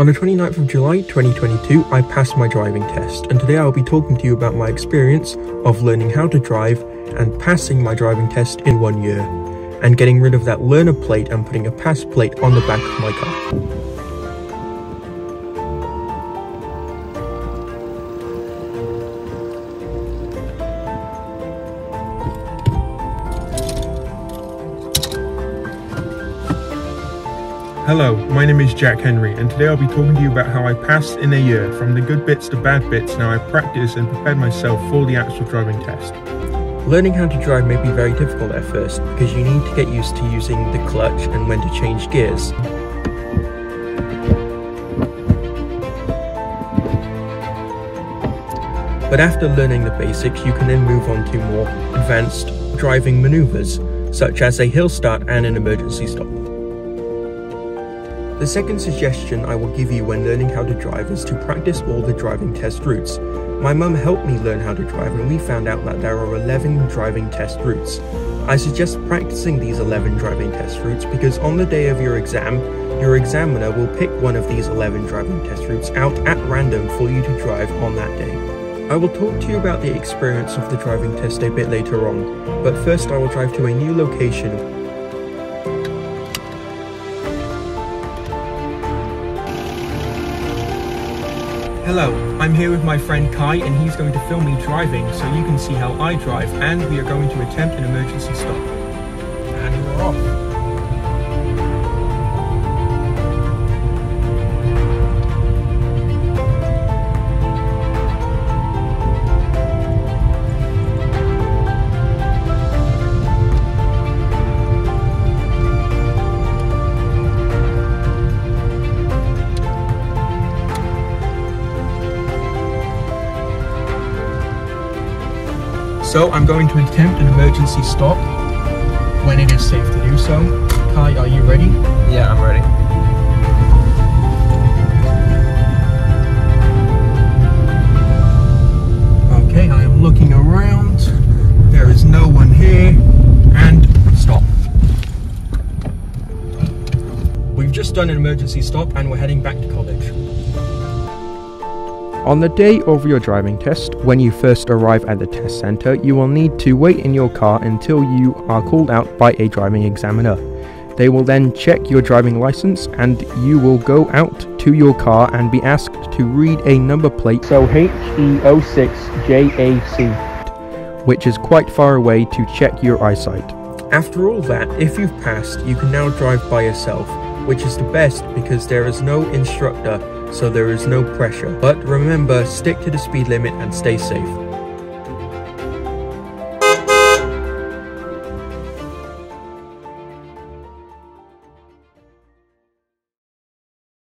On the 29th of July 2022, I passed my driving test, and today I'll be talking to you about my experience of learning how to drive and passing my driving test in one year, and getting rid of that learner plate and putting a pass plate on the back of my car. Hello, my name is Jack Henry, and today I'll be talking to you about how I passed in a year from the good bits to bad bits and how I practiced and prepared myself for the actual driving test. Learning how to drive may be very difficult at first because you need to get used to using the clutch and when to change gears. But after learning the basics, you can then move on to more advanced driving maneuvers, such as a hill start and an emergency stop. The second suggestion I will give you when learning how to drive is to practice all the driving test routes. My mum helped me learn how to drive and we found out that there are 11 driving test routes. I suggest practicing these 11 driving test routes because on the day of your exam, your examiner will pick one of these 11 driving test routes out at random for you to drive on that day. I will talk to you about the experience of the driving test a bit later on, but first I will drive to a new location Hello, I'm here with my friend Kai and he's going to film me driving so you can see how I drive and we are going to attempt an emergency stop. And we're off. So I'm going to attempt an emergency stop when it is safe to do so. Kai, are you ready? Yeah, I'm ready. Okay, I am looking around. There is no one here. And stop. We've just done an emergency stop and we're heading back to college. On the day of your driving test, when you first arrive at the test centre, you will need to wait in your car until you are called out by a driving examiner. They will then check your driving license and you will go out to your car and be asked to read a number plate, so HE06JAC, which is quite far away to check your eyesight. After all that, if you've passed, you can now drive by yourself, which is the best because there is no instructor so there is no pressure. But remember, stick to the speed limit and stay safe.